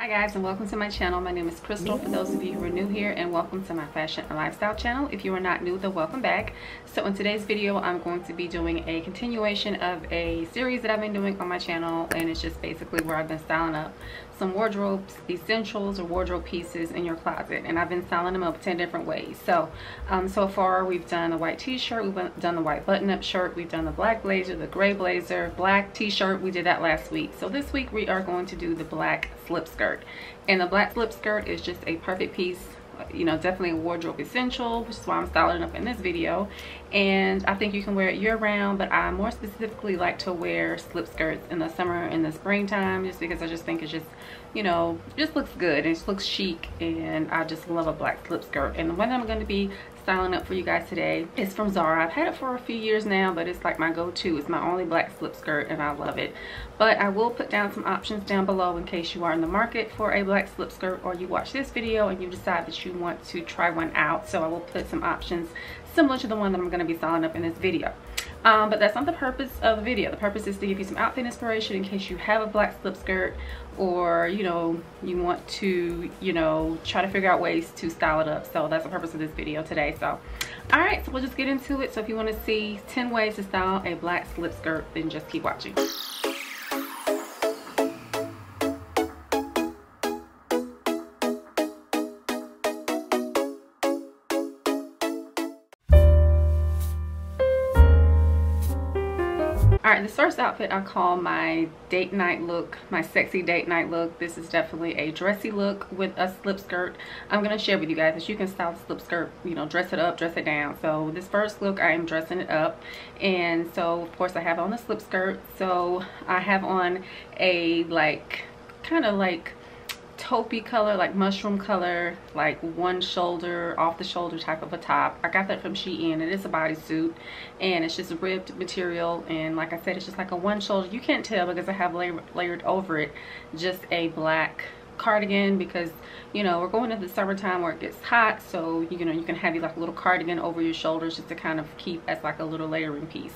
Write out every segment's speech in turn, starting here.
Hi guys and welcome to my channel. My name is Crystal for those of you who are new here and welcome to my fashion and lifestyle channel. If you are not new then welcome back. So in today's video I'm going to be doing a continuation of a series that I've been doing on my channel and it's just basically where I've been styling up some wardrobes essentials or wardrobe pieces in your closet and I've been styling them up 10 different ways. So um, so far we've done a white t-shirt, we've done the white button-up shirt, we've done the black blazer, the gray blazer, black t-shirt, we did that last week. So this week we are going to do the black slip skirt and the black slip skirt is just a perfect piece you know definitely a wardrobe essential which is why i'm styling up in this video. And i think you can wear it year round but i more specifically like to wear slip skirts in the summer and the springtime just because i just think it's just you know just looks good and it looks chic. And i just love a black slip skirt. And the one i'm going to be styling up for you guys today It's from Zara. I've had it for a few years now, but it's like my go-to. It's my only black slip skirt and I love it. But I will put down some options down below in case you are in the market for a black slip skirt or you watch this video and you decide that you want to try one out. So I will put some options similar to the one that I'm going to be styling up in this video um, but that's not the purpose of the video. The purpose is to give you some outfit inspiration in case you have a black slip skirt or you know you want to you know try to figure out ways to style it up. So that's the purpose of this video today. So all right. So we'll just get into it. So if you want to see 10 ways to style a black slip skirt then just keep watching all right this first outfit i call my date night look my sexy date night look this is definitely a dressy look with a slip skirt. I'm going to share with you guys that you can style slip skirt you know dress it up dress it down. So this first look i am dressing it up. And so of course i have on the slip skirt. So i have on a like kind of like taupey color like mushroom color like one shoulder off the shoulder type of a top. I got that from shein it is a bodysuit and it's just a ribbed material and like i said it's just like a one shoulder. You can't tell because i have layered, layered over it just a black cardigan because you know we're going into the summertime where it gets hot so you know you can have like a little cardigan over your shoulders just to kind of keep as like a little layering piece.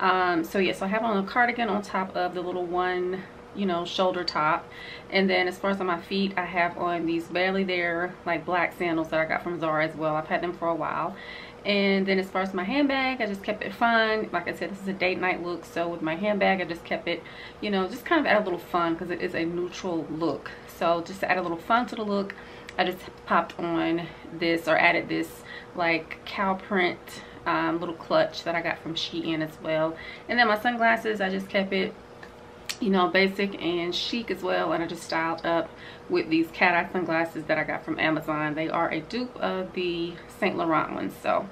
Um so yeah so i have on a cardigan on top of the little one you know shoulder top. And then as far as on my feet i have on these barely there like black sandals that i got from zara as well. I've had them for a while. And then as far as my handbag i just kept it fun. Like i said this is a date night look so with my handbag i just kept it you know just kind of add a little fun because it is a neutral look. So just to add a little fun to the look i just popped on this or added this like cow print um, little clutch that i got from shein as well. And then my sunglasses i just kept it you know basic and chic as well and I just styled up with these cat eye sunglasses that I got from Amazon. They are a dupe of the Saint Laurent ones so.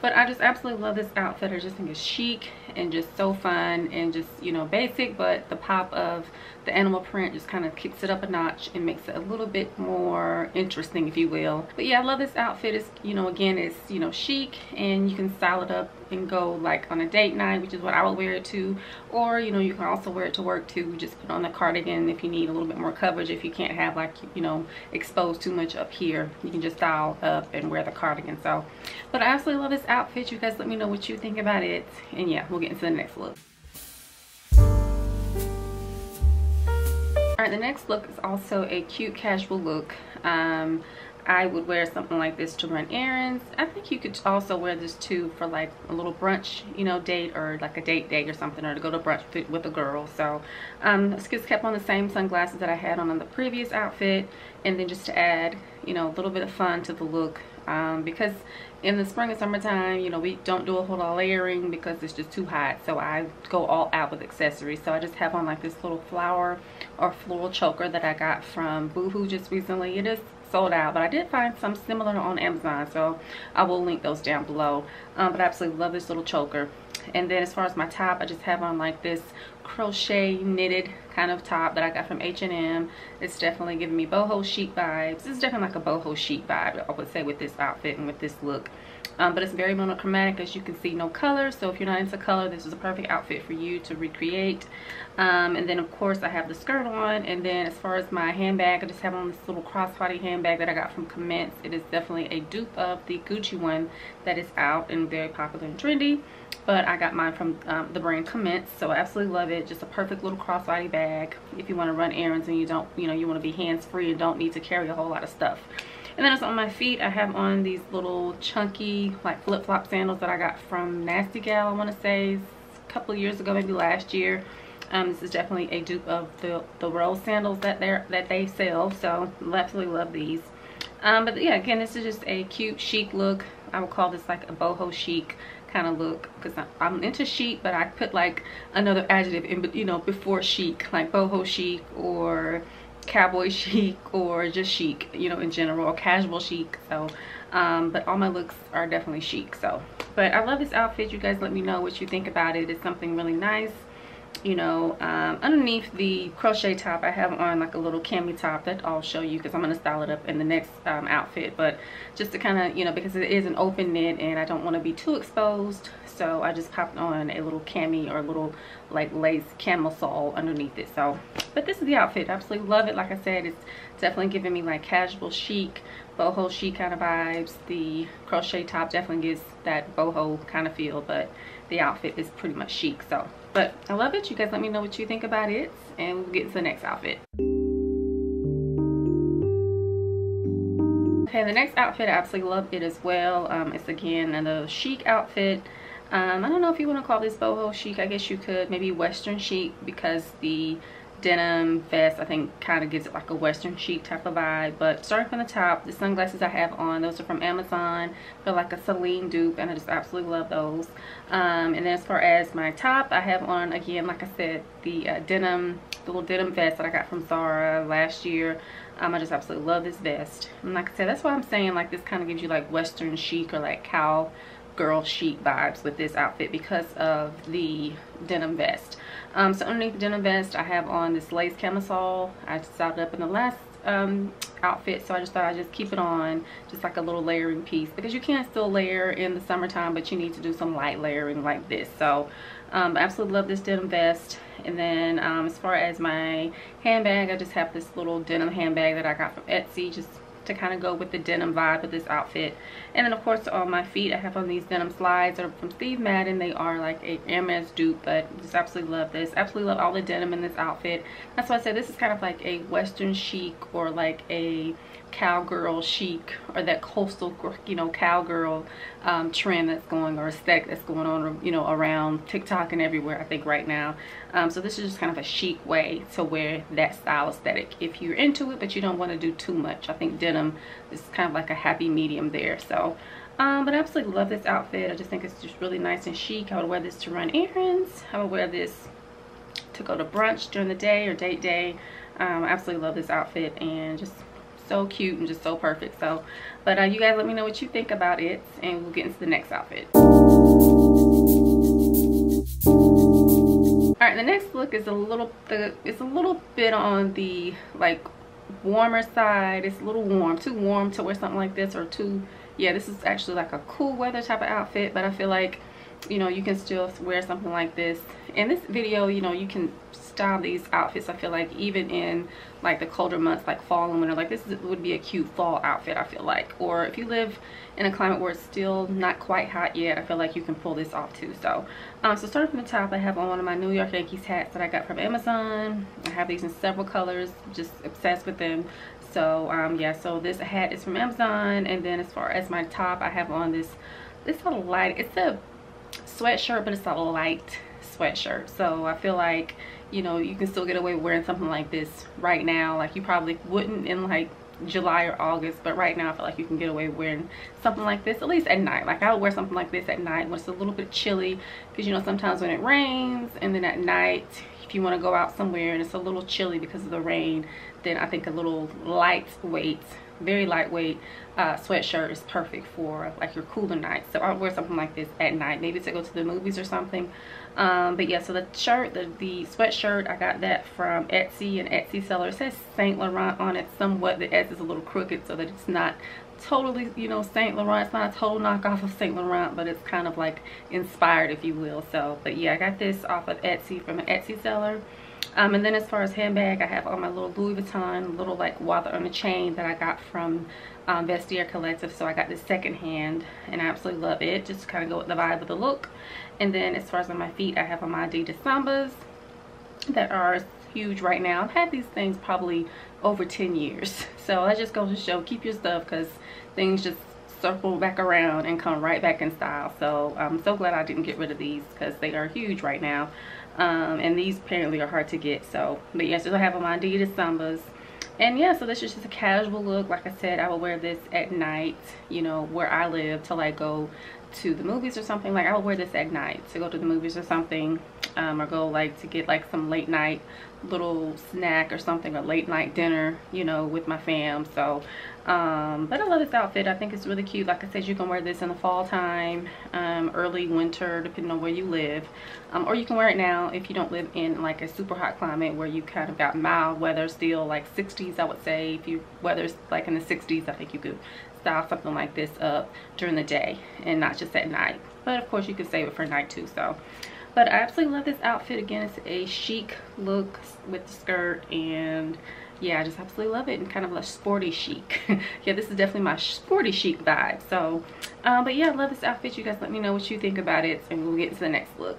But I just absolutely love this outfit. I just think it's chic and just so fun and just you know basic but the pop of the animal print just kind of kicks it up a notch and makes it a little bit more interesting if you will. But yeah i love this outfit. It's you know again it's you know chic and you can style it up and go like on a date night which is what i would wear it to. Or you know you can also wear it to work too. Just put on the cardigan if you need a little bit more coverage. If you can't have like you know exposed too much up here you can just style up and wear the cardigan. So but i absolutely love this outfit. You guys let me know what you think about it. And yeah we'll into the next look all right the next look is also a cute casual look um, I would wear something like this to run errands. I think you could also wear this too for like a little brunch, you know, date or like a date date or something or to go to brunch with a girl. So um, just kept on the same sunglasses that I had on in the previous outfit and then just to add, you know, a little bit of fun to the look um, because in the spring and summertime you know we don't do a whole lot of layering because it's just too hot. So I go all out with accessories. So I just have on like this little flower or floral choker that I got from Boohoo just recently. It is sold out but I did find some similar on Amazon. So I will link those down below. Um, but I absolutely love this little choker and then as far as my top I just have on like this crochet knitted kind of top that I got from H&M it's definitely giving me boho chic vibes. This is definitely like a boho chic vibe I would say with this outfit and with this look. Um, but it's very monochromatic as you can see no color. So if you're not into color this is a perfect outfit for you to recreate. Um, and then of course I have the skirt on. And then as far as my handbag I just have on this little crossbody handbag that I got from Commense. It is definitely a dupe of the Gucci one that is out and very popular and trendy but I got mine from um, the brand Commense, so I absolutely love it. Just a perfect little crossbody bag if you want to run errands and you don't, you know, you want to be hands-free and don't need to carry a whole lot of stuff. And then it's on my feet, I have on these little chunky, like flip-flop sandals that I got from Nasty Gal, I want to say, a couple years ago, maybe last year. Um, this is definitely a dupe of the, the rose sandals that, they're, that they sell, so absolutely love these. Um, but yeah, again, this is just a cute, chic look. I would call this like a boho chic kind of look because I'm into chic but I put like another adjective in you know before chic like boho chic or cowboy chic or just chic you know in general or casual chic so um, but all my looks are definitely chic so. But I love this outfit you guys let me know what you think about it it's something really nice you know um, underneath the crochet top I have on like a little cami top that I'll show you because I'm gonna style it up in the next um, outfit. But just to kind of you know because it is an open knit and I don't want to be too exposed so I just popped on a little cami or a little like lace camisole underneath it. So but this is the outfit. I absolutely love it. Like I said it's definitely giving me like casual chic boho chic kind of vibes. The crochet top definitely gives that boho kind of feel but the outfit is pretty much chic so but i love it. You guys let me know what you think about it and we'll get to the next outfit. Okay the next outfit i absolutely love it as well. Um, it's again another chic outfit. Um, i don't know if you want to call this boho chic. I guess you could. Maybe western chic because the denim vest i think kind of gives it like a western chic type of vibe but starting from the top the sunglasses i have on those are from amazon. They're like a celine dupe and i just absolutely love those. Um, and then as far as my top i have on again like i said the uh, denim the little denim vest that i got from zara last year. Um, i just absolutely love this vest. And like i said that's why i'm saying like this kind of gives you like western chic or like cow girl chic vibes with this outfit because of the denim vest um, so underneath the denim vest, I have on this lace camisole. I it up in the last um, outfit, so I just thought I'd just keep it on, just like a little layering piece, because you can still layer in the summertime, but you need to do some light layering like this. So um, absolutely love this denim vest. And then um, as far as my handbag, I just have this little denim handbag that I got from Etsy, just to kind of go with the denim vibe of this outfit. And then of course on my feet I have on these denim slides are from Steve Madden. They are like a Hermes dupe but just absolutely love this. Absolutely love all the denim in this outfit. That's why I said this is kind of like a western chic or like a cowgirl chic or that coastal you know cowgirl um, trend that's going or aesthetic that's going on you know around TikTok and everywhere I think right now. Um, so this is just kind of a chic way to wear that style aesthetic if you're into it but you don't want to do too much. I think denim is kind of like a happy medium there so um, but I absolutely love this outfit. I just think it's just really nice and chic. I would wear this to run errands. I would wear this to go to brunch during the day or date day. Um, I absolutely love this outfit and just so cute and just so perfect. So but uh, you guys let me know what you think about it and we'll get into the next outfit. All right the next look is a little the it's a little bit on the like warmer side. It's a little warm too warm to wear something like this or too yeah this is actually like a cool weather type of outfit but i feel like you know you can still wear something like this. In this video you know you can style these outfits i feel like even in like the colder months like fall and winter like this would be a cute fall outfit i feel like. Or if you live in a climate where it's still not quite hot yet i feel like you can pull this off too. So um so starting from the top i have on one of my new york yankees hats that i got from amazon. I have these in several colors just obsessed with them. So um yeah so this hat is from amazon. And then as far as my top i have on this this a light it's a sweatshirt but it's a light sweatshirt. So i feel like you know you can still get away wearing something like this right now. Like you probably wouldn't in like July or August but right now I feel like you can get away wearing something like this at least at night. Like I would wear something like this at night when it's a little bit chilly because you know sometimes when it rains and then at night if you want to go out somewhere and it's a little chilly because of the rain then I think a little lightweight very lightweight uh, sweatshirt is perfect for like your cooler nights. So I'll wear something like this at night. Maybe to go to the movies or something um, but yeah so the shirt the, the sweatshirt I got that from Etsy and Etsy seller it says Saint Laurent on it somewhat. The S is a little crooked so that it's not totally you know Saint Laurent. It's not a total knockoff of Saint Laurent but it's kind of like inspired if you will. So but yeah I got this off of Etsy from an Etsy seller. Um, and then as far as handbag, I have all my little Louis Vuitton, little like water on a chain that I got from um, Vestiaire Collective. So I got this secondhand and I absolutely love it. Just kind of go with the vibe of the look. And then as far as on my feet, I have on my Adidas Sambas that are huge right now. I've had these things probably over 10 years. So I just go to show, keep your stuff because things just circle back around and come right back in style. So I'm so glad I didn't get rid of these because they are huge right now. Um, and these apparently are hard to get. So, but yes, I have on my Adidas Sambas. And yeah, so this is just a casual look. Like I said, I will wear this at night, you know, where I live till I go to the movies or something. Like I will wear this at night to go to the movies or something. Um, or go like to get like some late night little snack or something, a late night dinner, you know, with my fam. So, um, but I love this outfit. I think it's really cute. Like I said, you can wear this in the fall time, um, early winter, depending on where you live. Um, or you can wear it now if you don't live in like a super hot climate where you kind of got mild weather still, like 60s, I would say. If you weather's like in the 60s, I think you could style something like this up during the day and not just at night. But of course, you could save it for night too. So but I absolutely love this outfit. Again, it's a chic look with the skirt and yeah, I just absolutely love it and kind of a sporty chic. yeah, this is definitely my sporty chic vibe. So, um, but yeah, I love this outfit. You guys let me know what you think about it and we'll get into the next look.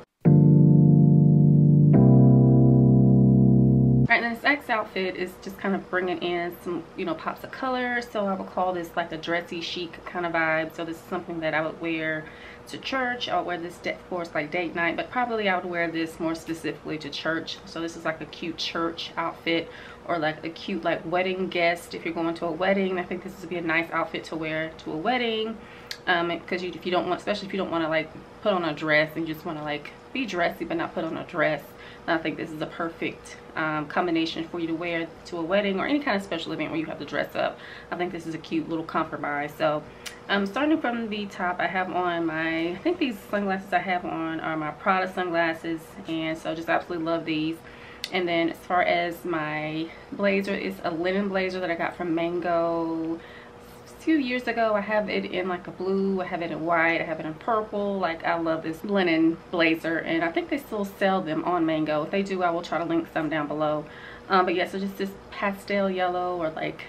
Alright, and this next outfit is just kind of bringing in some, you know, pops of color. So I would call this like a dressy chic kind of vibe. So this is something that I would wear to church. I would wear this, of course, like date night, but probably I would wear this more specifically to church. So this is like a cute church outfit or like a cute like wedding guest if you're going to a wedding. I think this would be a nice outfit to wear to a wedding um because you, if you don't want especially if you don't want to like put on a dress and just want to like be dressy but not put on a dress I think this is a perfect um, combination for you to wear to a wedding or any kind of special event where you have to dress up. I think this is a cute little compromise. So um, starting from the top, I have on my, I think these sunglasses I have on are my Prada sunglasses. And so just absolutely love these. And then as far as my blazer, it's a linen blazer that I got from Mango few years ago. I have it in like a blue, I have it in white, I have it in purple. Like I love this linen blazer and I think they still sell them on Mango. If they do, I will try to link some down below. Um, but yeah, so just this pastel yellow or like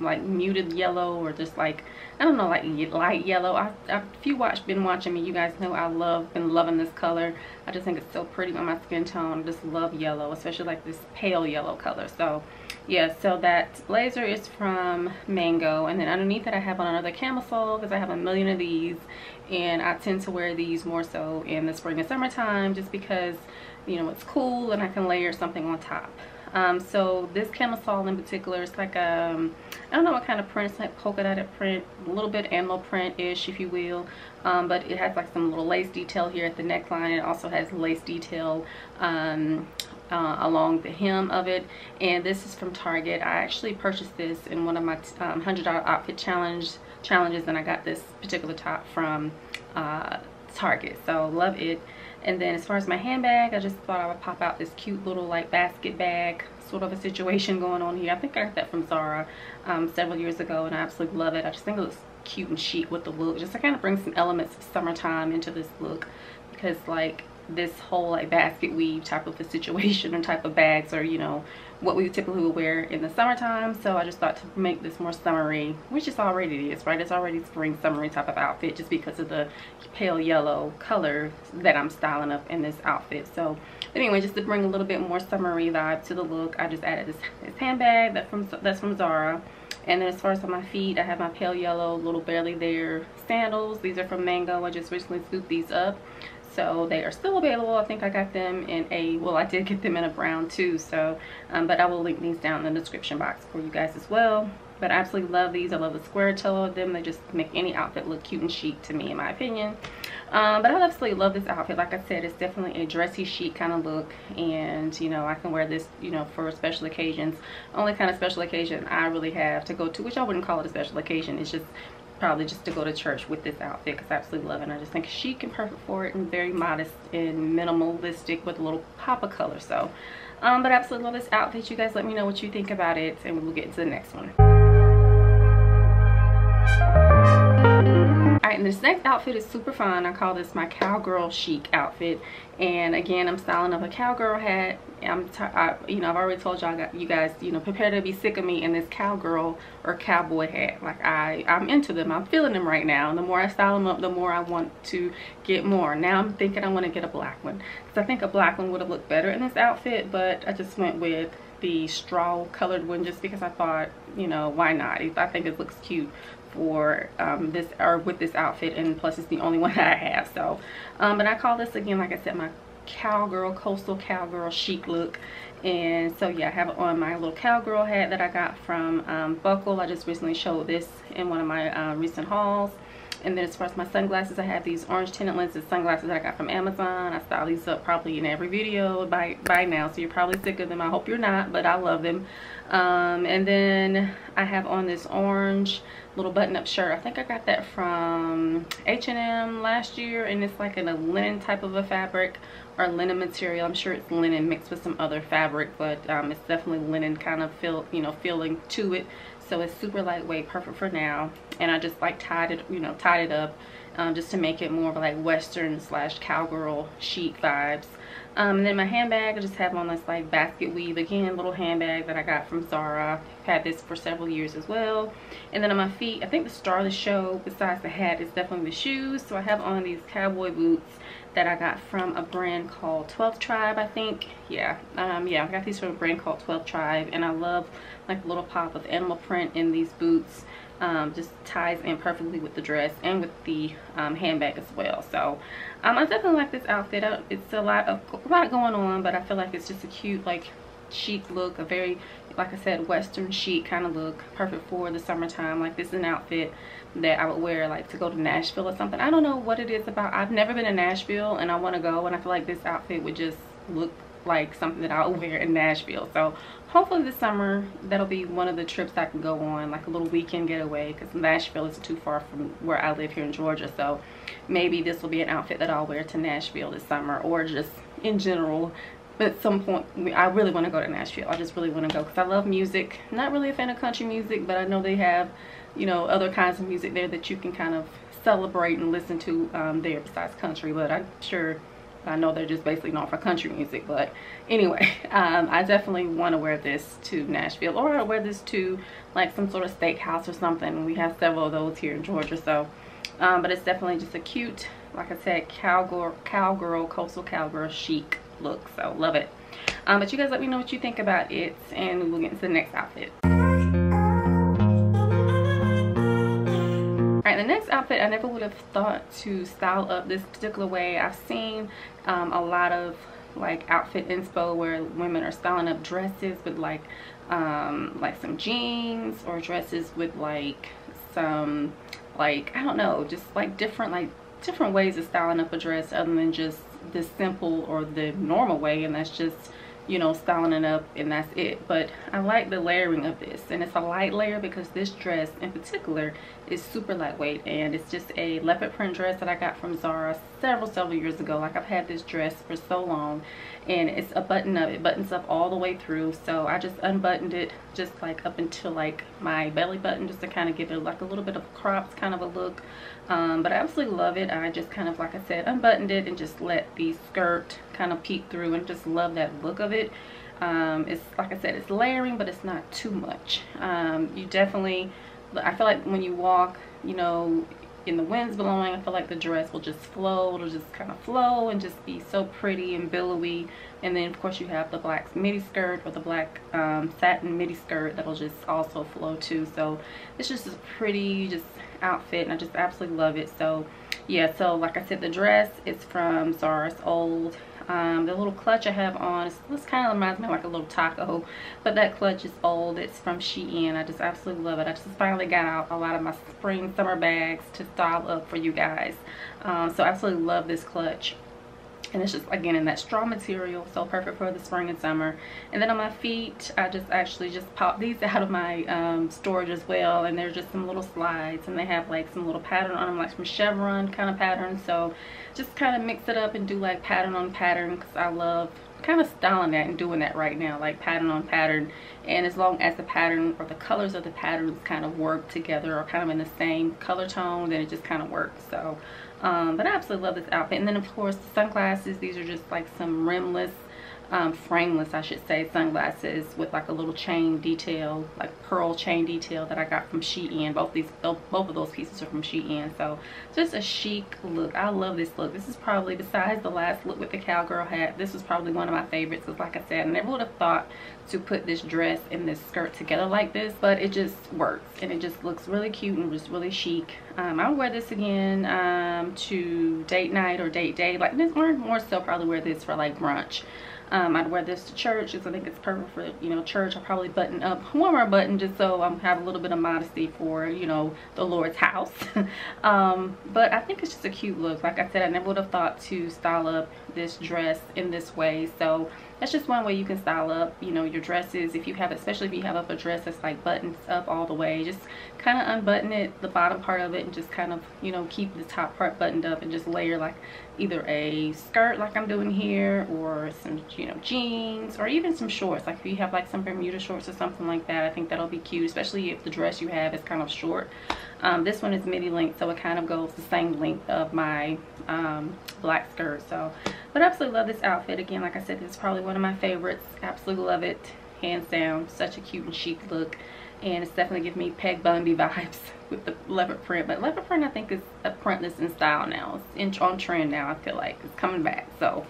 like muted yellow or just like I don't know like light yellow. I, I, if you watch been watching me you guys know I love been loving this color. I just think it's so pretty on my skin tone. I just love yellow especially like this pale yellow color. So yeah so that blazer is from mango. And then underneath it i have on another camisole because i have a million of these. And i tend to wear these more so in the spring and summertime just because you know it's cool and i can layer something on top um, so this camisole in particular is like um i don't know what kind of print it's like polka dotted print a little bit animal print ish if you will. Um, but it has like some little lace detail here at the neckline. It also has lace detail um, uh, along the hem of it. And this is from Target. I actually purchased this in one of my um, $100 outfit challenge challenges and I got this particular top from uh, Target. So love it and then as far as my handbag I just thought I would pop out this cute little like basket bag sort of a situation going on here. I think I got that from Zara um, several years ago and I absolutely love it. I just think it looks cute and chic with the look. Just to kind of bring some elements of summertime into this look because like this whole like basket weave type of a situation or type of bags or you know what we typically would wear in the summertime. So i just thought to make this more summery which is already is right? It's already spring summery type of outfit just because of the pale yellow color that i'm styling up in this outfit. So anyway just to bring a little bit more summery vibe to the look i just added this, this handbag that from that's from zara. And then as far as on my feet i have my pale yellow little barely there sandals. These are from mango. I just recently scooped these up so they are still available. I think i got them in a well i did get them in a brown too so um, but i will link these down in the description box for you guys as well. But i absolutely love these. I love the square toe of them. They just make any outfit look cute and chic to me in my opinion. Um, but i absolutely love this outfit. Like i said it's definitely a dressy chic kind of look. And you know i can wear this you know for special occasions. Only kind of special occasion i really have to go to which i wouldn't call it a special occasion. It's just probably just to go to church with this outfit because I absolutely love it. And I just think chic and perfect for it and very modest and minimalistic with a little pop of color. So, um, but I absolutely love this outfit. You guys let me know what you think about it and we'll get into the next one. Right and this next outfit is super fun. I call this my cowgirl chic outfit. And again i'm styling up a cowgirl hat. I'm I, you know i've already told y'all you guys you know prepare to be sick of me in this cowgirl or cowboy hat. Like i i'm into them. I'm feeling them right now. And the more i style them up the more i want to get more. Now i'm thinking i want to get a black one. Because i think a black one would have looked better in this outfit but i just went with the straw colored one just because i thought you know why not? I think it looks cute for um, this or with this outfit and plus it's the only one that I have so um, but I call this again like I said my cowgirl coastal cowgirl chic look. And so yeah I have on my little cowgirl hat that I got from um, Buckle. I just recently showed this in one of my uh, recent hauls and then as far as my sunglasses I have these orange tinted lenses sunglasses that I got from Amazon I style these up probably in every video by by now so you're probably sick of them I hope you're not but I love them um, and then I have on this orange little button-up shirt. I think I got that from H&M last year and it's like in a linen type of a fabric or linen material. I'm sure it's linen mixed with some other fabric but um, it's definitely linen kind of feel, you know, feeling to it. So it's super lightweight, perfect for now. And I just like tied it, you know, tied it up um, just to make it more of like western slash cowgirl chic vibes. Um, and then my handbag, I just have on this like basket weave, again, little handbag that I got from Zara. I've had this for several years as well. And then on my feet, I think the star of the show, besides the hat, is definitely the shoes. So I have on these cowboy boots that I got from a brand called 12 Tribe, I think. Yeah, um, yeah, I got these from a brand called 12 Tribe. And I love like a little pop of animal print in these boots um, just ties in perfectly with the dress and with the um, handbag as well. So um, I definitely like this outfit. It's a lot of a lot going on, but I feel like it's just a cute like chic look, a very like I said western chic kind of look, perfect for the summertime. Like this is an outfit that I would wear like to go to Nashville or something. I don't know what it is about. I've never been to Nashville and I want to go, and I feel like this outfit would just look like something that I'll wear in Nashville. So hopefully this summer that'll be one of the trips I can go on like a little weekend getaway because Nashville is too far from where I live here in Georgia. So maybe this will be an outfit that I'll wear to Nashville this summer or just in general. But at some point I really want to go to Nashville. I just really want to go because I love music. Not really a fan of country music but I know they have you know other kinds of music there that you can kind of celebrate and listen to um, there besides country. But I'm sure I know they're just basically known for country music, but anyway, um, I definitely want to wear this to Nashville or I'll wear this to like some sort of steakhouse or something. We have several of those here in Georgia, so, um, but it's definitely just a cute, like I said, cowgirl, cowgirl, coastal cowgirl chic look, so love it. Um, but you guys let me know what you think about it and we'll get into the next outfit. Alright, the next outfit, I never would have thought to style up this particular way. I've seen um, a lot of like outfit inspo where women are styling up dresses with like um, like some jeans or dresses with like some like I don't know just like different like different ways of styling up a dress other than just the simple or the normal way and that's just you know styling it up and that's it but i like the layering of this and it's a light layer because this dress in particular is super lightweight and it's just a leopard print dress that i got from zara several several years ago. Like i've had this dress for so long and it's a button up. It buttons up all the way through so i just unbuttoned it just like up until like my belly button just to kind of give it like a little bit of crops kind of a look. Um, but i absolutely love it. I just kind of like i said unbuttoned it and just let the skirt kind of peek through and just love that look of it. Um, it's like i said it's layering but it's not too much. Um, you definitely i feel like when you walk you know in the winds blowing, I feel like the dress will just flow. It'll just kind of flow and just be so pretty and billowy. And then, of course, you have the black midi skirt or the black um, satin midi skirt that'll just also flow too. So it's just a pretty just outfit and I just absolutely love it. So yeah, so like I said, the dress is from Zara's Old um, the little clutch I have on, this kind of reminds me of like a little taco, but that clutch is old. It's from Shein. I just absolutely love it. I just finally got out a lot of my spring summer bags to style up for you guys. Um, so I absolutely love this clutch and it's just again in that straw material so perfect for the spring and summer. And then on my feet i just actually just popped these out of my um, storage as well and they're just some little slides and they have like some little pattern on them like some chevron kind of pattern so just kind of mix it up and do like pattern on pattern because i love kind of styling that and doing that right now like pattern on pattern. And as long as the pattern or the colors of the patterns kind of work together or kind of in the same color tone then it just kind of works. So um, but I absolutely love this outfit. And then of course the sunglasses. These are just like some rimless um, frameless I should say sunglasses with like a little chain detail like pearl chain detail that I got from Shein. Both these both of those pieces are from Shein so just a chic look. I love this look. This is probably besides the last look with the cowgirl hat this was probably one of my favorites because like I said I never would have thought to put this dress and this skirt together like this but it just works and it just looks really cute and just really chic. Um, I'll wear this again um, to date night or date day like this more, more so probably wear this for like brunch um, I'd wear this to church because I think it's perfect for, you know, church. I'll probably button up more button just so I um, have a little bit of modesty for, you know, the Lord's house. um, but I think it's just a cute look. Like I said, I never would have thought to style up this dress in this way. So that's just one way you can style up you know your dresses. If you have especially if you have up a dress that's like buttons up all the way just kind of unbutton it the bottom part of it and just kind of you know keep the top part buttoned up and just layer like either a skirt like I'm doing here or some you know jeans or even some shorts. Like if you have like some Bermuda shorts or something like that I think that'll be cute especially if the dress you have is kind of short um, this one is midi length so it kind of goes the same length of my um, black skirt so. But I absolutely love this outfit. Again like I said this is probably one of my favorites. Absolutely love it hands down. Such a cute and chic look. And it's definitely giving me Peg Bundy vibes with the leopard print. But leopard print I think is a print that's in style now. It's in, on trend now I feel like. It's coming back so.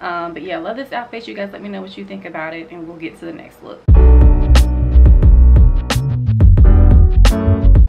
Um, but yeah love this outfit. You guys let me know what you think about it and we'll get to the next look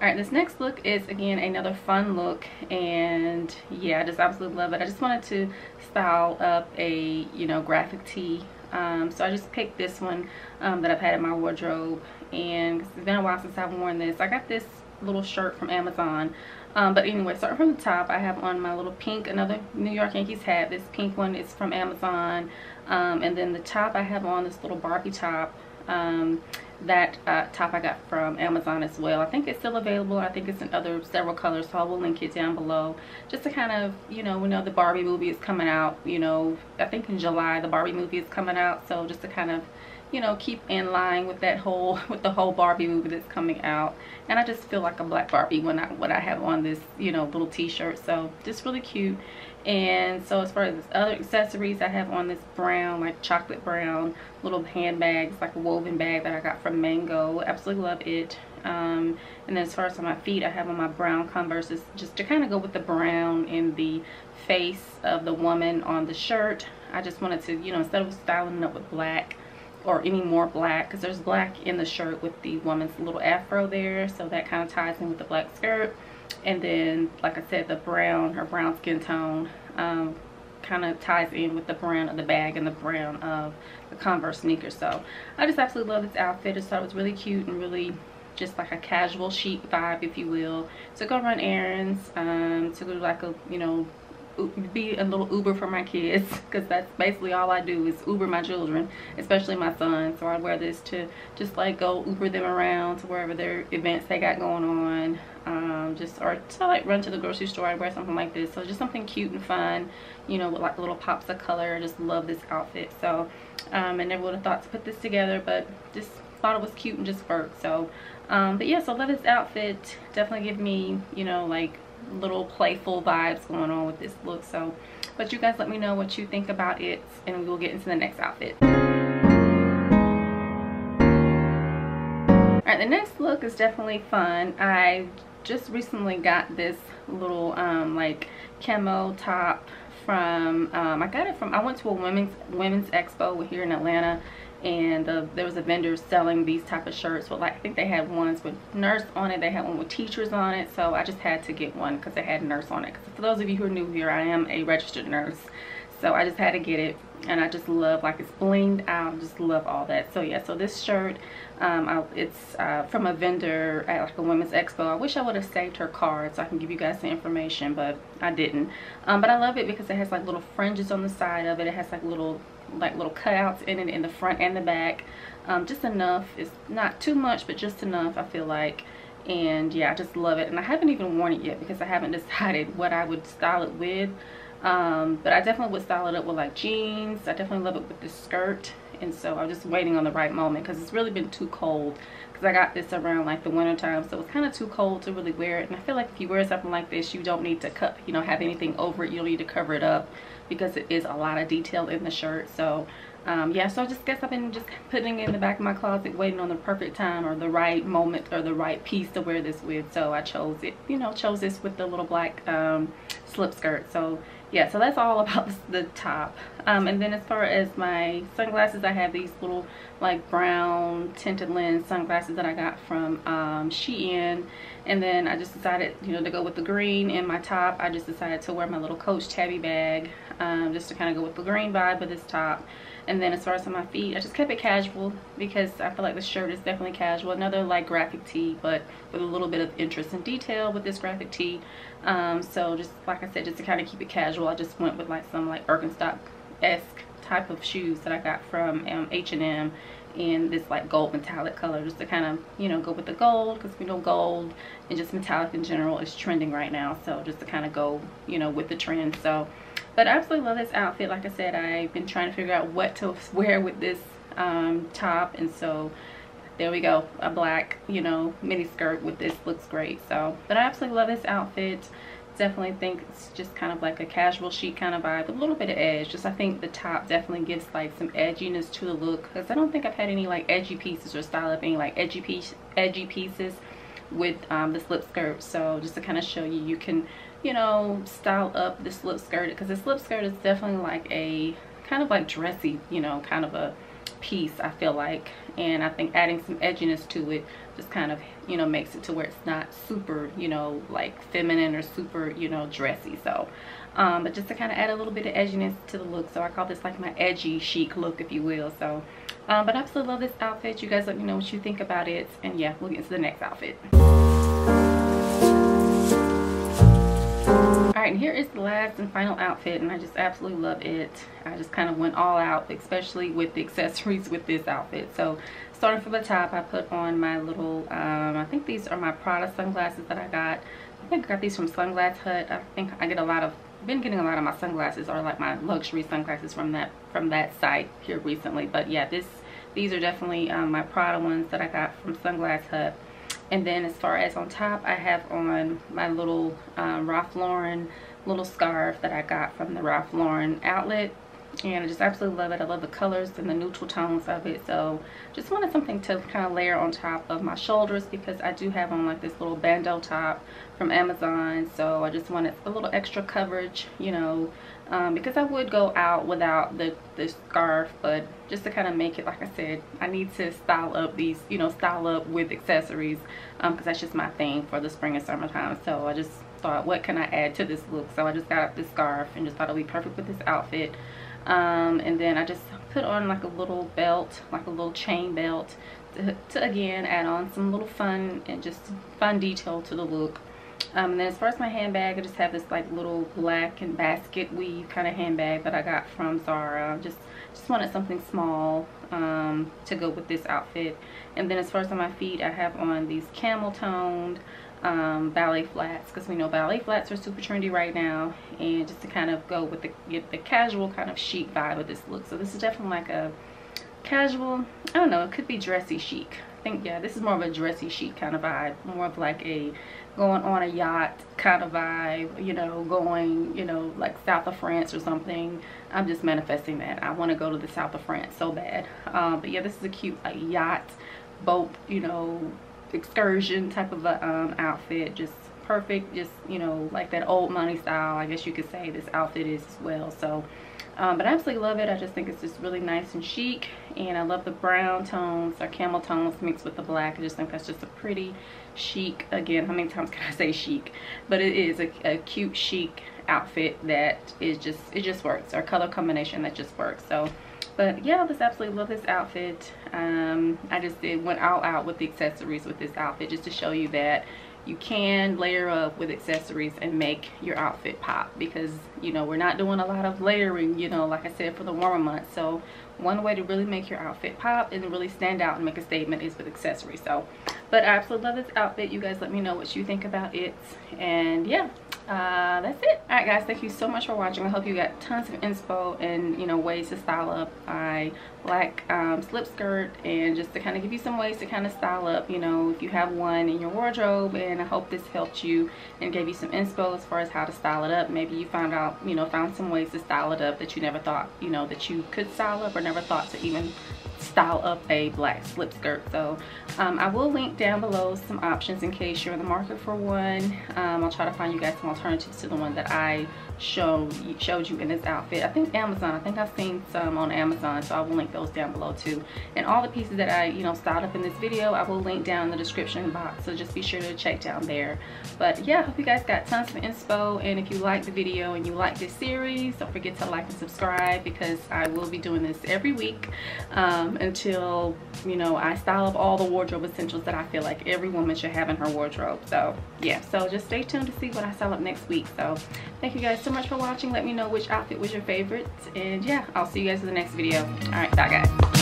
all right this next look is again another fun look and yeah i just absolutely love it. I just wanted to style up a you know graphic tee um, so i just picked this one um, that i've had in my wardrobe and it's been a while since i've worn this i got this little shirt from amazon um, but anyway starting from the top i have on my little pink another new york yankees hat this pink one is from amazon um, and then the top i have on this little barbie top um, that uh, top I got from Amazon as well. I think it's still available. I think it's in other several colors, so I will link it down below. Just to kind of, you know, we know the Barbie movie is coming out, you know, I think in July the Barbie movie is coming out. So just to kind of, you know, keep in line with that whole, with the whole Barbie movie that's coming out. And I just feel like a black Barbie when I, when I have on this, you know, little t-shirt. So just really cute and so as far as other accessories i have on this brown like chocolate brown little handbags like a woven bag that i got from mango absolutely love it um, and then as far as on my feet i have on my brown converses just to kind of go with the brown in the face of the woman on the shirt i just wanted to you know instead of styling it up with black or any more black because there's black in the shirt with the woman's little afro there so that kind of ties in with the black skirt. And then like I said the brown her brown skin tone um, kind of ties in with the brown of the bag and the brown of the Converse sneakers. So I just absolutely love this outfit. I thought it was really cute and really just like a casual chic vibe if you will. To go run errands um, to go like a you know be a little Uber for my kids because that's basically all I do is Uber my children, especially my son. So I wear this to just like go Uber them around to wherever their events they got going on. Um, just or to like run to the grocery store i wear something like this. So just something cute and fun you know with like little pops of color. I just love this outfit. So um, I never would have thought to put this together but just thought it was cute and just worked. So um, but yeah so love this outfit. Definitely give me you know like little playful vibes going on with this look so but you guys let me know what you think about it and we will get into the next outfit All right, the next look is definitely fun. I just recently got this little um, like camo top from um, I got it from I went to a women's women's expo here in Atlanta and uh, there was a vendor selling these type of shirts with like I think they had ones with nurse on it they had one with teachers on it so I just had to get one because they had nurse on it. For those of you who are new here I am a registered nurse so I just had to get it and I just love like it's blinged out just love all that. So yeah so this shirt um, I, it's uh, from a vendor at like a women's expo. I wish I would have saved her card so I can give you guys the information but I didn't. Um, but I love it because it has like little fringes on the side of it. It has like little like little cutouts in it in the front and the back. Um, just enough. It's not too much but just enough I feel like. And yeah I just love it. And I haven't even worn it yet because I haven't decided what I would style it with um, but i definitely would style it up with like jeans. I definitely love it with this skirt. And so i'm just waiting on the right moment because it's really been too cold because i got this around like the winter time so it's kind of too cold to really wear it. And i feel like if you wear something like this you don't need to cut you know have anything over it. You don't need to cover it up because it is a lot of detail in the shirt. So um, yeah so i just guess i've been just putting it in the back of my closet waiting on the perfect time or the right moment or the right piece to wear this with. So i chose it you know chose this with the little black um, slip skirt. So yeah so that's all about the top. Um, and then as far as my sunglasses i have these little like brown tinted lens sunglasses that i got from um, shein. And then i just decided you know to go with the green in my top. I just decided to wear my little coach tabby bag um, just to kind of go with the green vibe of this top and then as far as on my feet i just kept it casual because i feel like the shirt is definitely casual. Another like graphic tee but with a little bit of interest and detail with this graphic tee. Um, so just like i said just to kind of keep it casual i just went with like some like birkenstock-esque type of shoes that i got from um, h&m in this like gold metallic color just to kind of you know go with the gold because we know gold and just metallic in general is trending right now. So just to kind of go you know with the trend. So but I absolutely love this outfit. Like I said, I've been trying to figure out what to wear with this um, top. And so there we go. A black, you know, mini skirt with this looks great. So, but I absolutely love this outfit. Definitely think it's just kind of like a casual chic kind of vibe. A little bit of edge. Just I think the top definitely gives like some edginess to the look. Because I don't think I've had any like edgy pieces or style up any like edgy piece, edgy pieces with um, the slip skirt. So just to kind of show you, you can you know, style up this slip skirt because this slip skirt is definitely like a kind of like dressy, you know, kind of a piece I feel like. And I think adding some edginess to it just kind of you know makes it to where it's not super you know like feminine or super you know dressy. So um, but just to kind of add a little bit of edginess to the look. So I call this like my edgy chic look if you will. So um, but I absolutely love this outfit. You guys let me know what you think about it. And yeah we'll get into the next outfit all right and here is the last and final outfit and i just absolutely love it. I just kind of went all out especially with the accessories with this outfit. So starting from the top i put on my little um, i think these are my prada sunglasses that i got. I think i got these from sunglass hut. I think i get a lot of been getting a lot of my sunglasses or like my luxury sunglasses from that from that site here recently. But yeah this these are definitely um, my prada ones that i got from sunglass hut and then as far as on top i have on my little um, ralph lauren little scarf that i got from the ralph lauren outlet. And i just absolutely love it. I love the colors and the neutral tones of it. So just wanted something to kind of layer on top of my shoulders because i do have on like this little bandeau top from amazon. So i just wanted a little extra coverage you know um, because I would go out without the, the scarf but just to kind of make it like I said I need to style up these you know style up with accessories because um, that's just my thing for the spring and summertime. So I just thought what can I add to this look? So I just got up this scarf and just thought it would be perfect with this outfit. Um, and then I just put on like a little belt like a little chain belt to, to again add on some little fun and just fun detail to the look um, and then as far as my handbag, I just have this like little black and basket weave kind of handbag that I got from Zara. Just just wanted something small um, to go with this outfit. And then as far as on my feet, I have on these camel toned um, ballet flats because we know ballet flats are super trendy right now. And just to kind of go with the, the casual kind of chic vibe of this look. So this is definitely like a casual, I don't know, it could be dressy chic. I think, yeah, this is more of a dressy chic kind of vibe. More of like a going on a yacht kind of vibe, you know, going, you know, like south of France or something. I'm just manifesting that. I want to go to the south of France so bad. Um, but yeah, this is a cute like, yacht, boat, you know, excursion type of a, um, outfit. Just perfect, just, you know, like that old money style, I guess you could say this outfit is as well. So um, but I absolutely love it. I just think it's just really nice and chic. And I love the brown tones or camel tones mixed with the black. I just think that's just a pretty chic, again, how many times can I say chic? But it is a, a cute chic outfit that is just, it just works. Our color combination that just works. So, but yeah, I just absolutely love this outfit. Um, I just did went all out with the accessories with this outfit just to show you that you can layer up with accessories and make your outfit pop because you know we're not doing a lot of layering you know like I said for the warmer months. So one way to really make your outfit pop and really stand out and make a statement is with accessories. So but I absolutely love this outfit. You guys let me know what you think about it. And yeah uh, that's it. All right guys thank you so much for watching. I hope you got tons of inspo and you know ways to style up. My black um, slip skirt and just to kind of give you some ways to kind of style up you know if you have one in your wardrobe and i hope this helped you and gave you some inspo as far as how to style it up. Maybe you found out you know found some ways to style it up that you never thought you know that you could style up or never thought to even style up a black slip skirt so um, I will link down below some options in case you're in the market for one um, I'll try to find you guys some alternatives to the one that I showed showed you in this outfit. I think Amazon. I think I've seen some on Amazon, so I will link those down below too. And all the pieces that I, you know, styled up in this video, I will link down in the description box. So just be sure to check down there. But yeah, I hope you guys got tons of inspo. And if you like the video and you like this series, don't forget to like and subscribe because I will be doing this every week um, until, you know, I style up all the wardrobe essentials that I feel like every woman should have in her wardrobe. So yeah, so just stay tuned to see what I style up next week. So thank you guys so much for watching. Let me know which outfit was your favorite. And yeah, I'll see you guys in the next video. All right, bye guys.